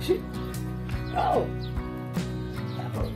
she, oh. oh.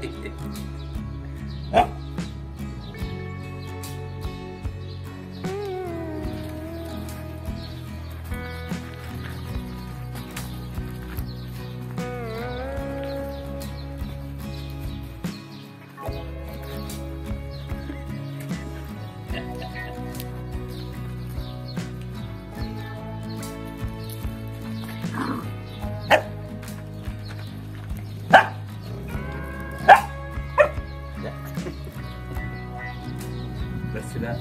じでね。ああ para tirar.